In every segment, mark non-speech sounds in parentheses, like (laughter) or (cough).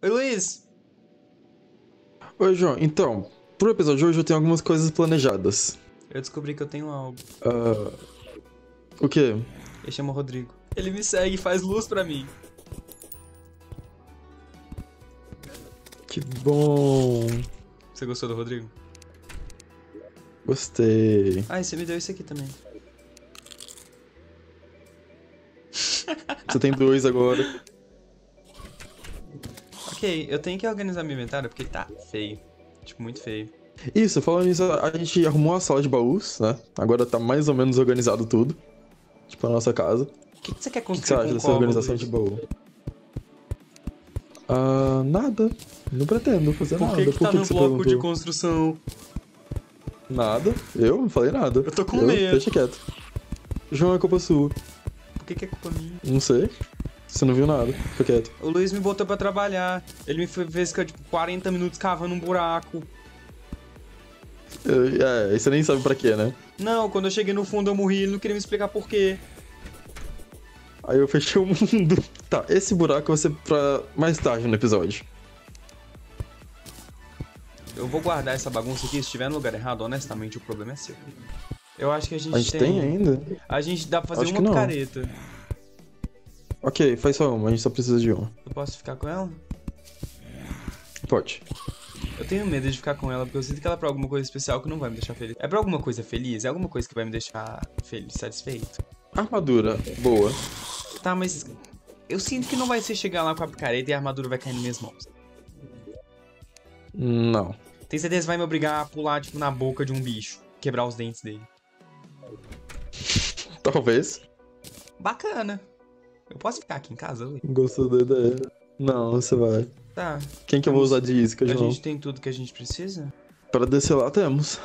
Oi, Luiz! Oi, João. Então, pro episódio de hoje eu tenho algumas coisas planejadas. Eu descobri que eu tenho algo. Ah, o quê? Ele chama Rodrigo. Ele me segue e faz luz pra mim. Que bom. Você gostou do Rodrigo? Gostei. Ah, e você me deu isso aqui também. Você tem dois agora. (laughs) Ok, eu tenho que organizar meu inventário porque tá feio. Tipo, muito feio. Isso, falando nisso, a gente arrumou a sala de baús, né? Agora tá mais ou menos organizado tudo. Tipo, a nossa casa. O que, que você quer O que construir você acha dessa organização de baú? Ah, nada. Não pretendo fazer Por nada. que, que tá que no você bloco de construção? Nada. Eu não falei nada. Eu tô com medo. Deixa quieto. João, é culpa sua. Por que, que é culpa minha? Não sei. Você não viu nada. Fica quieto. O Luiz me botou pra trabalhar. Ele me fe- fez ficar, tipo, 40 minutos cavando um buraco. É, você nem sabe pra quê, né? Não, quando eu cheguei no fundo eu morri, ele não queria me explicar por quê. Aí eu fechei o mundo. (laughs) Tá, esse buraco vai ser pra mais tarde no episódio. Eu vou guardar essa bagunça aqui, se estiver no lugar errado, honestamente, o problema é seu. Eu acho que a gente, A gente tem ainda? A gente dá pra fazer Acho uma picareta. Ok, faz só uma, a gente só precisa de uma. Eu posso ficar com ela? Pode. Eu tenho medo de ficar com ela, porque eu sinto que ela é pra alguma coisa especial que não vai me deixar feliz. É pra alguma coisa feliz? É alguma coisa que vai me deixar feliz, satisfeito? Armadura, boa. Tá, mas eu sinto que não vai ser chegar lá com a picareta e a armadura vai cair nas minhas mãos. Não. Tem certeza que vai me obrigar a pular, tipo, na boca de um bicho, quebrar os dentes dele. (laughs) Talvez. Bacana. Eu posso ficar aqui em casa, Luiz? Gostou da ideia? Não, você vai. Tá. Quem que eu vou usar de isca, A João? gente tem tudo que a gente precisa? Pra descer lá temos.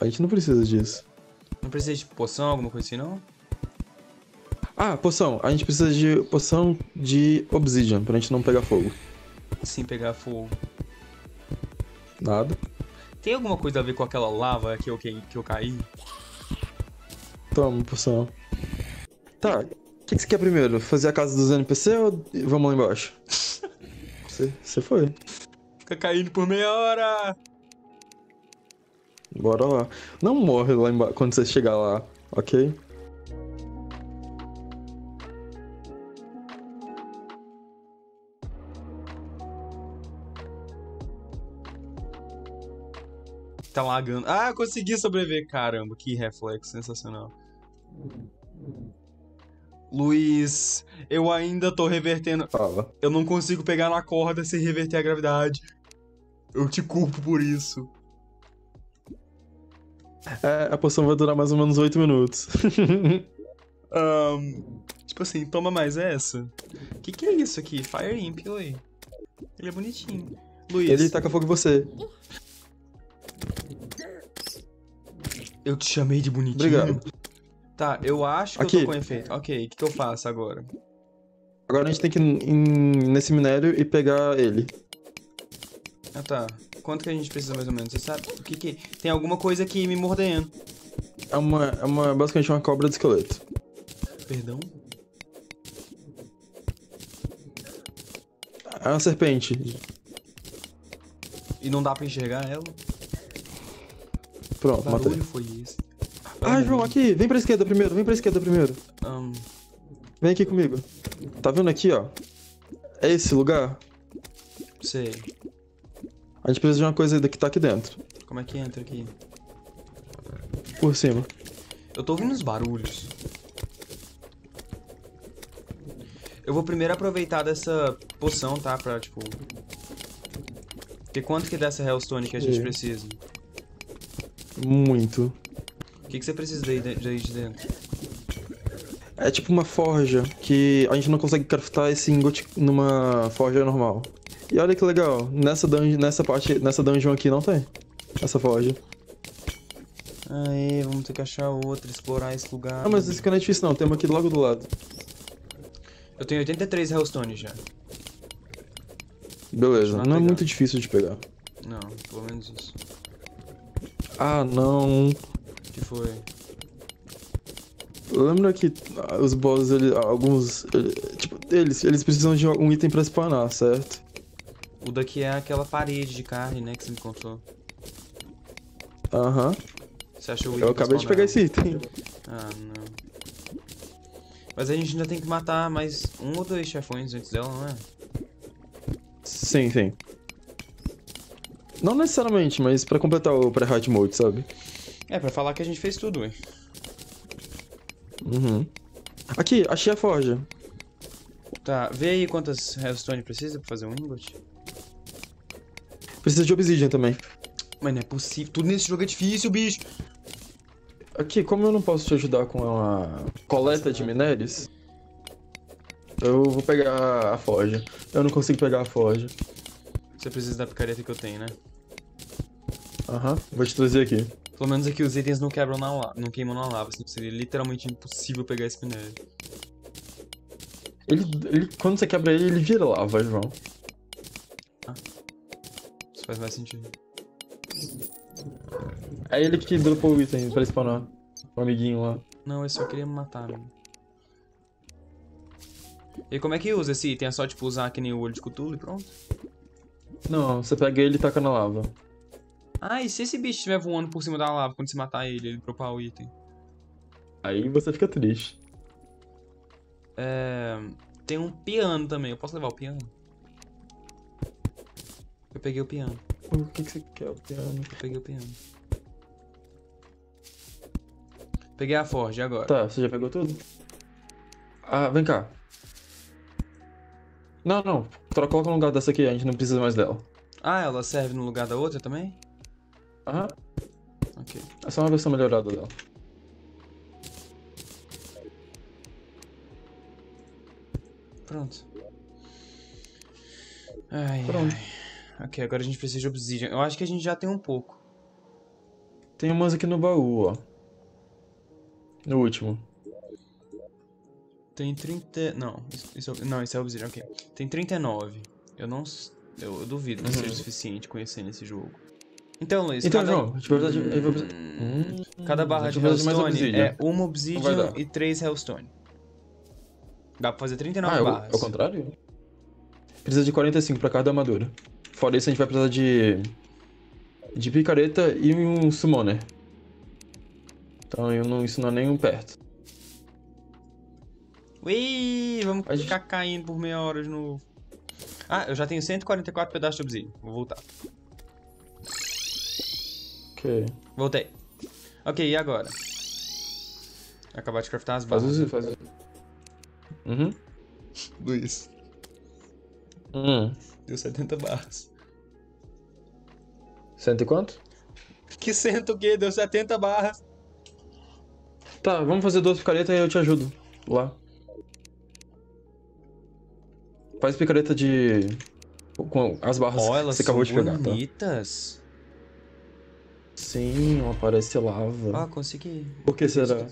A gente não precisa disso. Não precisa de poção, alguma coisa assim, não? Ah, poção. A gente precisa de poção de obsidian, pra gente não pegar fogo. Sim, pegar fogo. Nada. Tem alguma coisa a ver com aquela lava que eu, que, que eu caí? Toma, poção. Tá, o que, que você quer primeiro? Fazer a casa dos NPC ou vamos lá embaixo? (laughs) Você, você foi. Fica caindo por meia hora! Bora lá. Não morre lá embaixo quando você chegar lá, ok? Tá lagando. Ah, consegui sobreviver. Caramba, que reflexo sensacional. Luiz, eu ainda tô revertendo. Fala. Eu não consigo pegar na corda sem reverter a gravidade. Eu te culpo por isso. É, a poção vai durar mais ou menos 8 minutos. (laughs) Ahn, tipo assim, toma mais essa. Que que é isso aqui? Fire Imp, oi. Ele é bonitinho. Luiz, Ele taca fogo em você. eu te chamei de bonitinho. Obrigado. Tá, eu acho que eu Aqui. tô com efeito. Ok, o que, que eu faço agora? Agora a gente tem que ir em- nesse minério e pegar ele. Ah tá. Quanto que a gente precisa mais ou menos? Você sabe? O que que. Tem alguma coisa aqui me mordendo. É uma, é uma basicamente uma cobra de esqueleto. Perdão? É uma serpente. E não dá pra enxergar ela? Pronto, Que matei. barulho foi esse? Ah, João, aqui. Vem pra esquerda primeiro, vem pra esquerda primeiro. Ahn, Vem aqui comigo. Tá vendo aqui, ó? É esse lugar? sei. A gente precisa de uma coisa que tá aqui dentro. Como é que entra aqui? Por cima. Eu tô ouvindo uns barulhos. Eu vou primeiro aproveitar dessa poção, tá? Pra, tipo... Porque quanto que dessa Hellstone que a gente precisa? Muito. O que, que você precisa daí, de- daí de dentro? É tipo uma forja que a gente não consegue craftar esse ingot numa forja normal. E olha que legal, nessa dungeon, nessa parte, nessa dungeon aqui não tem essa forja. Aê, vamos ter que achar outra, explorar esse lugar. Ah, mas esse aqui não é difícil não, tem uma aqui logo do lado. Eu tenho 83 Hellstone já. Beleza, não é muito difícil de pegar. Não, pelo menos isso. Ah, não. Que foi? Lembra que ah, os bosses, ele, alguns. ele- tipo, eles. Eles precisam de um item pra spawnar, certo? O daqui é aquela parede de carne, né, que você me contou. Aham. Você achou o Eu item acabei de pegar esse item. Ah, não. Mas a gente ainda tem que matar mais um ou dois chefões antes dela, não é? Sim, sim. Não necessariamente, mas pra completar o pré-hard mode, sabe? É, pra falar que a gente fez tudo, ué. Uhum. Aqui, achei a forja. Tá, vê aí quantas Hellstone precisa pra fazer um ingot. Precisa de obsidian também. Mas não é possível, tudo nesse jogo é difícil, bicho. Aqui, como eu não posso te ajudar com a coleta de minérios, eu vou pegar a forja. Eu não consigo pegar a forja. Você precisa da picareta que eu tenho, né? Aham, vou te trazer aqui. Pelo menos aqui os itens não quebram na lava, não queimam na lava, senão seria literalmente impossível pegar esse minério. Ele, ele, quando você quebra ele, ele vira lava, João. Isso faz mais sentido. É ele que dropou o item pra spawnar. O amiguinho lá. Não, esse eu queria me matar, mano. E como é que usa esse item? É só, tipo, usar que nem o olho de Cthulhu e pronto? Não, você pega ele e taca na lava. Ah, e se esse bicho estiver voando por cima da lava quando você matar ele, ele dropar o item? Aí você fica triste. É... Tem um piano também, eu posso levar o piano? Eu peguei o piano, O que, que você quer, o piano? eu peguei o piano. Peguei a forja, e agora? Tá, você já pegou tudo? Ah, vem cá. Não, não. Troca coloca no lugar dessa aqui, a gente não precisa mais dela. Ah, ela serve no lugar da outra também? Aham. Ok. É só uma versão melhorada dela. Pronto. Ai, Pronto. ai. Ok, agora a gente precisa de obsidian. Eu acho que a gente já tem um pouco. Tem umas aqui no baú, ó. No último. Tem 30... Não, isso, isso é- não, isso é obsidian, ok. Tem 39. Eu não... Eu, eu duvido que Uhum. seja suficiente conhecendo esse jogo. Então, Luiz, Então, cada... João, gente gente precisar- Hum, Hum, Cada barra de gente Hellstone é uma obsidian e três Hellstone. Dá pra fazer 39 Ah, é o, barras. é o contrário? Precisa de 45 pra cada armadura. Fora isso, a gente vai precisar de. De picareta e um summoner. Então eu não, isso não é nem um perto. Ui, vamos A gente- ficar caindo por meia hora de novo. Ah, eu já tenho 144 pedaços de obsidian. Vou voltar. Ok. Voltei. Ok, e agora? Acabar de craftar as Faz barras. isso, faz isso. Uhum. Luiz. Hum. Deu 70 barras. Cento e quanto? Que cento o quê? Deu 70 barras. Tá, vamos fazer duas picaretas e eu te ajudo. Lá. Faz picareta de. Com as barras Ó, que você acabou de pegar, tá? Sim, aparece lava. Ó, consegui. Por que será?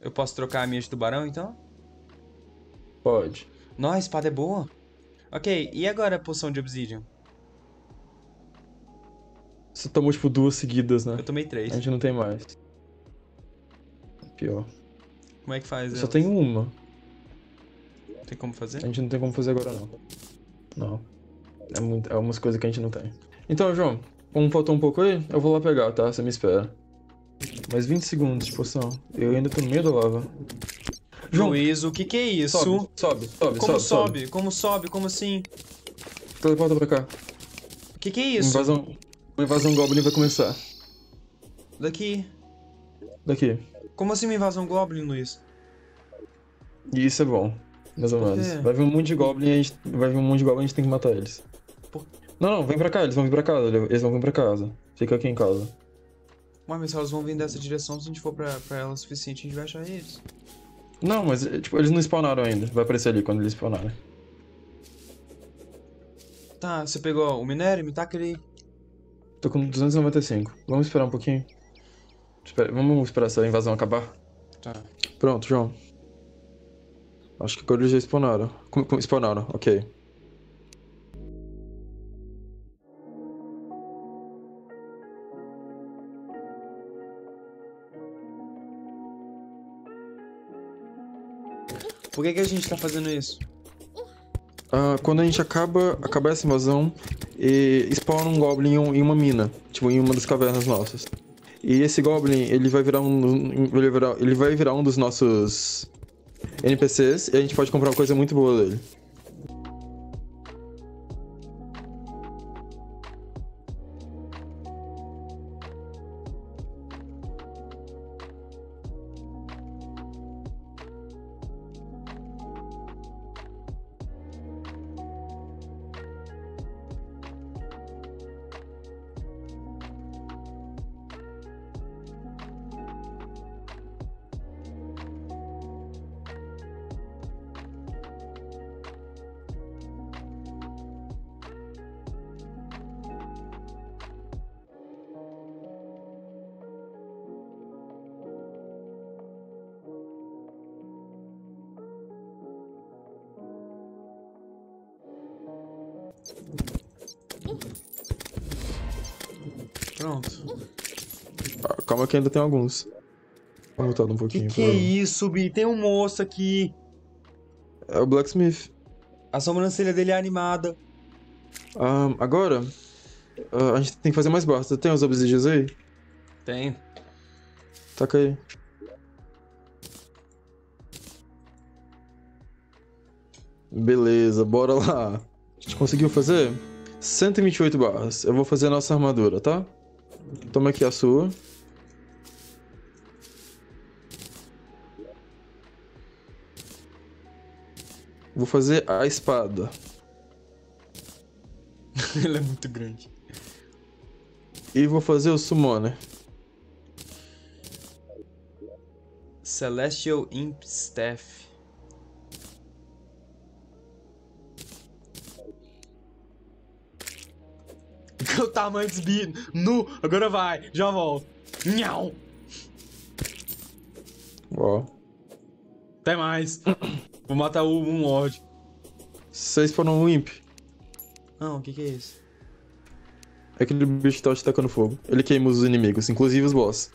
Eu posso trocar a minha de tubarão, então? Pode. Nossa, a espada é boa. Ok, e agora a poção de obsidian? Você tomou tipo duas seguidas, né? Eu tomei A três. gente não tem mais. Pior. Como é que faz Eu só tenho uma. Tem como fazer? A gente não tem como fazer agora, não. Não. É, muito, é umas coisas que a gente não tem. Então, João, como faltou um pouco aí, eu vou lá pegar, tá? Você me espera. Mais 20 segundos de poção. Eu ainda tô no meio da lava. João, Luiz, o que que é isso? sobe, sobe, sobe, Como sobe, sobe? Como sobe? Como assim? Teleporta pra cá. O que que é isso? invasão, uma invasão Goblin vai começar. Daqui. Daqui. Como assim uma invasão Goblin, Luiz? Isso é bom. Mais ou menos. Vai vir um monte de Goblin e a gente. Vai vir um monte de Goblin e a gente tem que matar eles. Por- Não, não, vem pra cá, eles vão vir pra casa. Eles vão vir pra casa. Fica aqui em casa. Ué, mas se elas vão vir dessa direção, se a gente for pra, pra ela o suficiente, a gente vai achar eles. Não, mas é, tipo, eles não spawnaram ainda. Vai aparecer ali quando eles spawnarem. Tá, você pegou o minério? Me taca ele aí. Tô com 295. Vamos esperar um pouquinho. Espera- vamos esperar essa invasão acabar. Tá. Pronto, João. Acho que agora eles já spawnaram. Spawnaram, ok. Por que, que a gente tá fazendo isso? Ah, quando a gente acaba, acaba essa invasão, e spawna um Goblin em uma mina, tipo, em uma das cavernas nossas. E esse Goblin, ele vai virar um. Ele vai virar, ele vai virar um dos nossos NPCs e a gente pode comprar uma coisa muito boa dele. Pronto. Ah, calma que ainda tem alguns. Vou mutado um Que pouquinho. que é isso, Bi? Tem um moço aqui. É o Blacksmith. A sobrancelha dele é animada. Ah, agora, ah, a gente tem que fazer mais barras. Tem os obsidians aí? Tem. Taca aí. Beleza, bora lá. A gente conseguiu fazer 128 barras. Eu vou fazer a nossa armadura, tá? Toma aqui a sua. Vou fazer a espada. (laughs) Ele é muito grande. E vou fazer o summoner. Celestial Imp Staff. O tamanho dos bichos. Nu, agora vai, já volto. Nhau. Ó. Até mais. Vou matar o um Lord. Vocês foram um imp. Não, o que que é isso? É aquele bicho tá te tacando fogo. Ele queima os inimigos, inclusive os boss.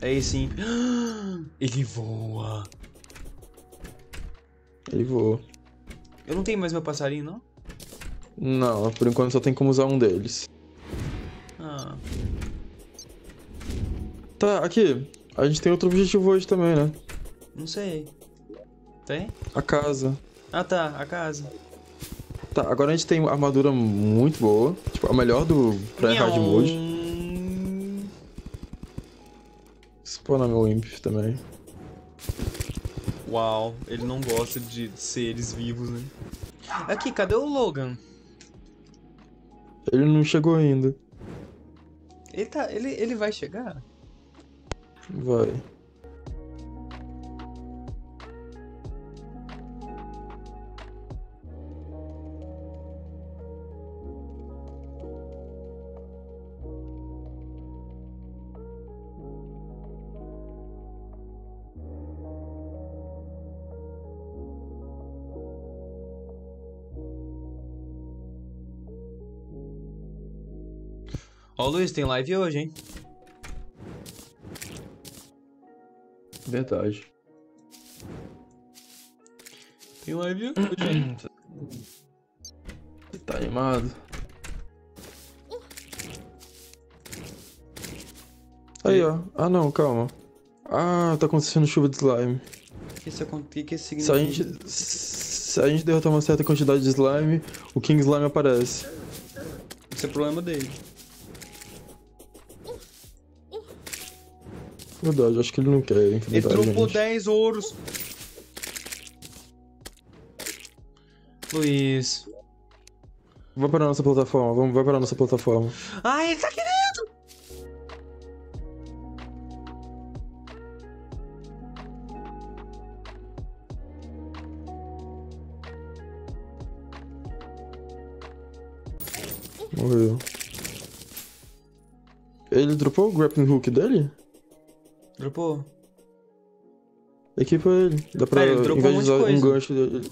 É esse imp. (gasps) Ele voa. Ele voou. Eu não tenho mais meu passarinho, não? Não, por enquanto só tem como usar um deles. Ah. Tá, aqui. A gente tem outro objetivo hoje também, né? Não sei. Tem? A casa. Ah tá, a casa. Tá, agora a gente tem armadura muito boa. Tipo, a melhor do Tryhard Mode. Hum, Spawnar meu Imp também. Uau, ele não gosta de seres vivos, né? Aqui, cadê o Logan? Ele não chegou ainda. Ele, tá, ele, ele vai chegar? Vai. Ó, Luiz, tem live hoje, hein? Verdade. Tem live hoje, hein? Você tá animado? Aí, ó. Ah, não, calma. Ah, tá acontecendo chuva de slime. O que, isso, que, que isso Se a significa? gente, se a gente derrotar uma certa quantidade de slime, o King Slime aparece. Isso é problema dele. Verdade, acho que ele não quer Ele enfrentar a dropou gente. 10 ouros. Luiz. Vai para a nossa plataforma, vamos, vai para a nossa plataforma. Ah, ele tá querendo! Morreu. Ele dropou o grappling hook dele? Dropou? Equipa ele. Dá pra, Ah, ele dropou em vez um de usar um coisa. gancho dele.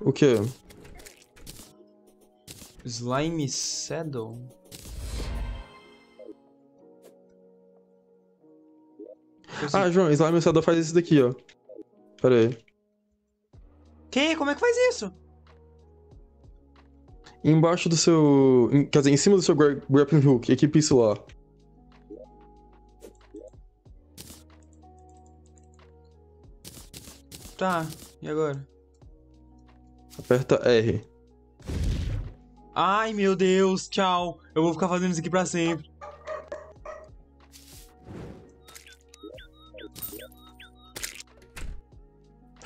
O quê? Slime Saddle? Ah, João, Slime Saddle faz isso daqui, ó. Pera aí. Que? Como é que faz isso? Embaixo do seu. Quer dizer, em cima do seu gra- grappling hook, equipe isso lá. Tá, e agora? Aperta R. Ai, meu Deus, tchau. Eu vou ficar fazendo isso aqui pra sempre.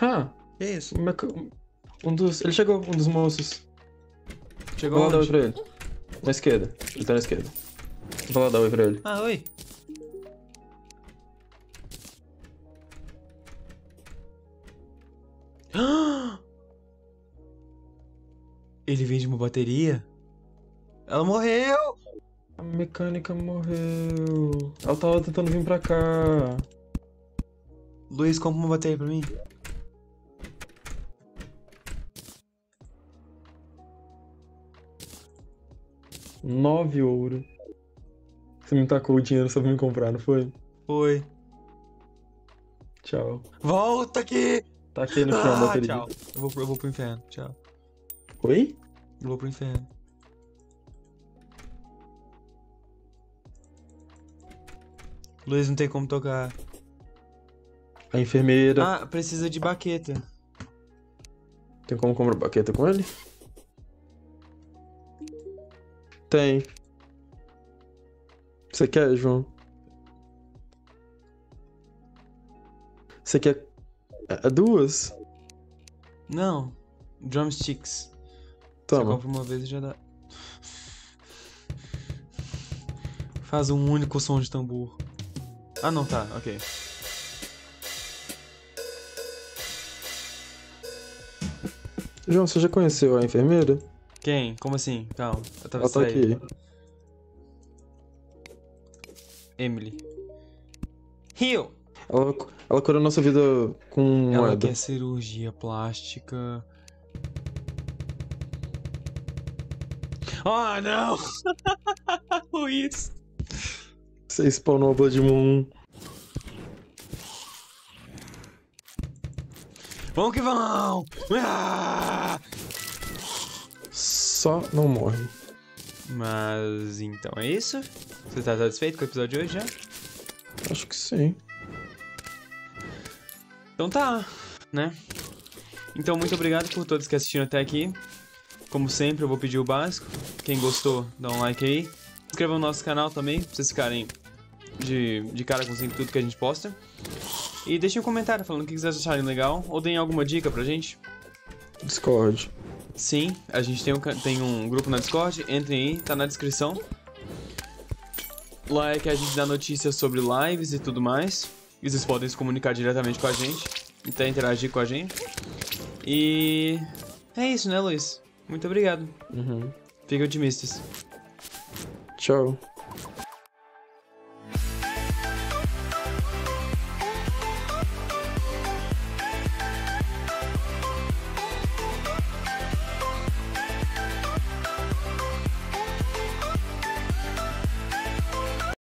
Ah, Que isso? o meca- um dos. Ele chegou, um dos moços. Chegou Vou lá dar oi pra ele. Na esquerda. Ele tá na esquerda. Vou lá dar oi pra ele. Ah, oi. Ele vende uma bateria? Ela morreu! A mecânica morreu. Ela tava tentando vir pra cá. Luiz, compra uma bateria pra mim. Nove ouro. Você me tacou o dinheiro só pra me comprar, não foi? Oi. Tchau. Volta aqui! Taquei no final da Ah, bateria. tchau. Eu vou, eu vou pro inferno. Tchau. Oi? Eu vou pro inferno. Luiz, não tem como tocar. A enfermeira. Ah, precisa de baqueta. Tem como comprar baqueta com ele? Tem. Você quer, João? Você quer. É, é duas? Não. Drumsticks. Você Toma. compra uma vez e já dá. Faz um único som de tambor. Ah, não, tá, ok. João, você já conheceu a enfermeira? Quem? Como assim? Calma, eu tava Ela tá aqui. Emily. Rio! Ela, ela cura a nossa vida com Ela moeda. quer cirurgia plástica. Ah, não! (laughs) Luiz! Você spawnou Blood Moon. Vamos que vamos! Ah! Só não morre. Mas então é isso? Você tá satisfeito com o episódio de hoje já? Acho que sim. Então tá, né? Então muito obrigado por todos que assistiram até aqui. Como sempre, eu vou pedir o básico. Quem gostou, dá um like aí. Se inscreva no nosso canal também, pra vocês ficarem de, de cara com sempre tudo que a gente posta. E deixem um comentário falando o que vocês acharem legal. Ou deem alguma dica pra gente. Discord. Sim, a gente tem um, tem um grupo na Discord, entrem aí, tá na descrição. Lá é que a gente dá notícias sobre lives e tudo mais. E vocês podem se comunicar diretamente com a gente, até interagir com a gente. E é isso, né, Luiz? Muito obrigado. Uhum. Fiquem otimistas. Tchau.